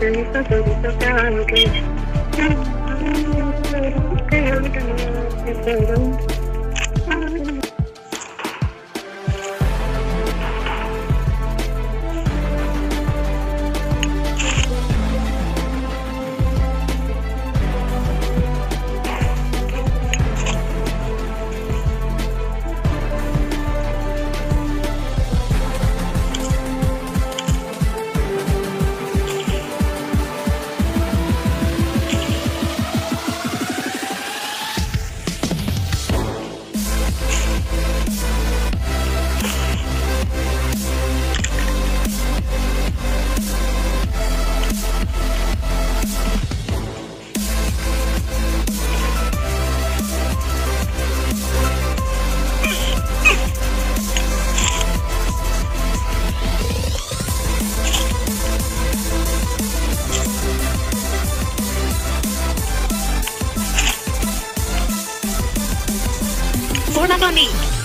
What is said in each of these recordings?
I'm gonna go get some food, I'm gonna go get some food, I'm gonna technique.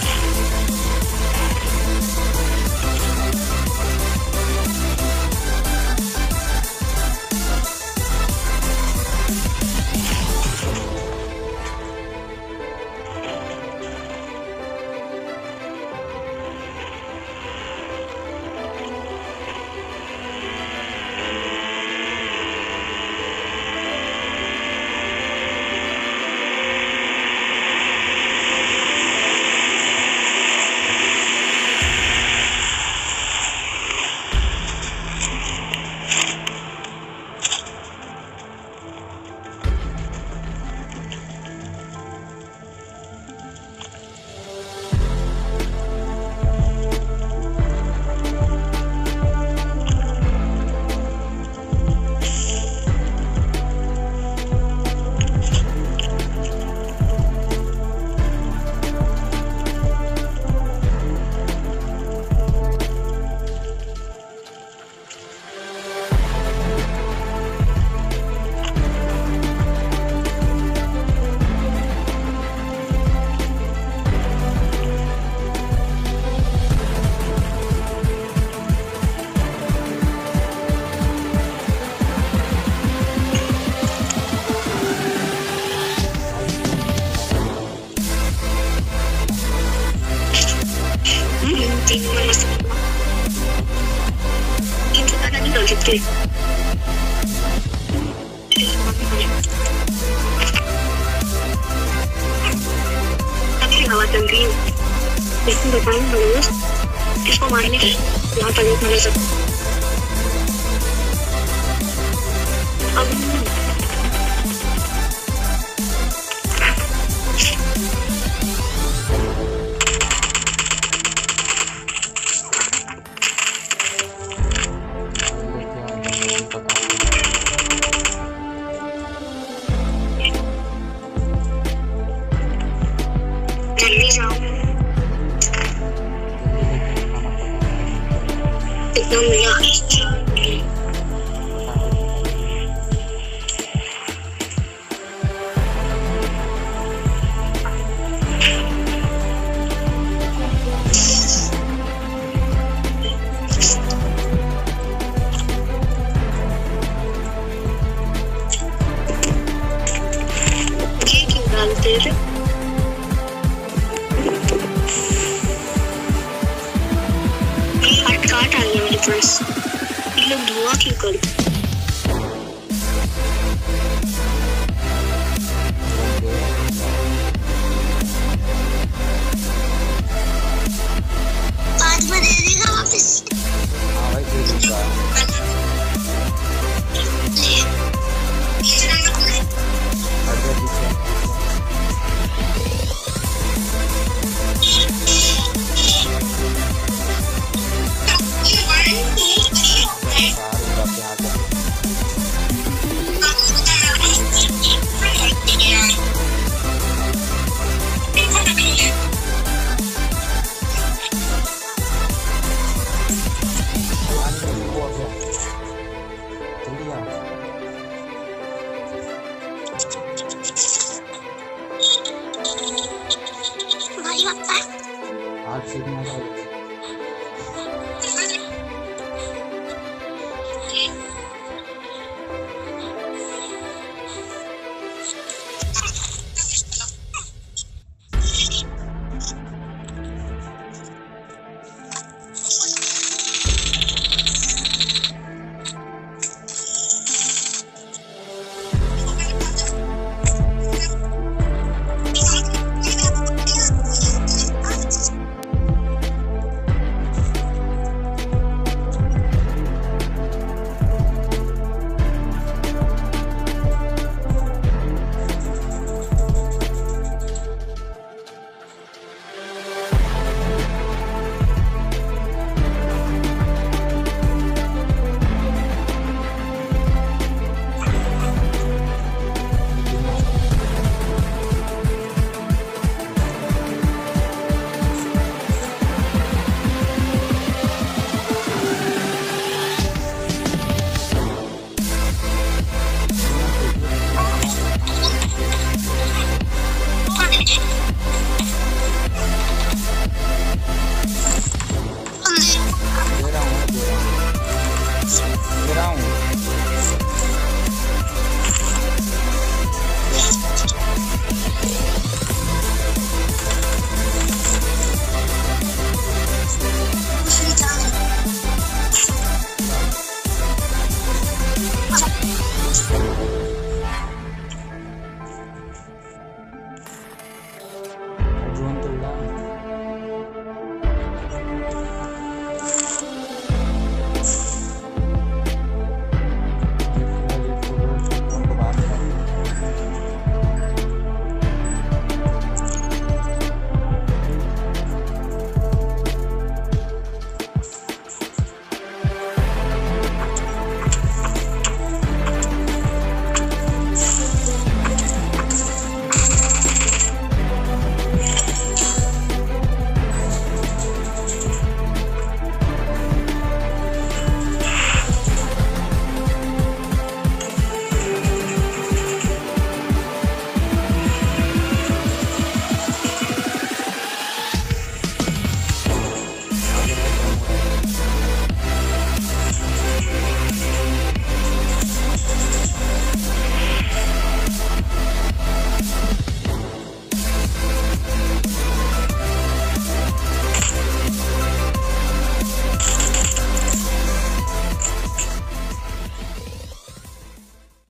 हवा चल रही है। लेकिन बताएँ इसको मारने के यहाँ तक मिल सकता televisão. Tignan. बस ये लोग धुआँ क्यों कर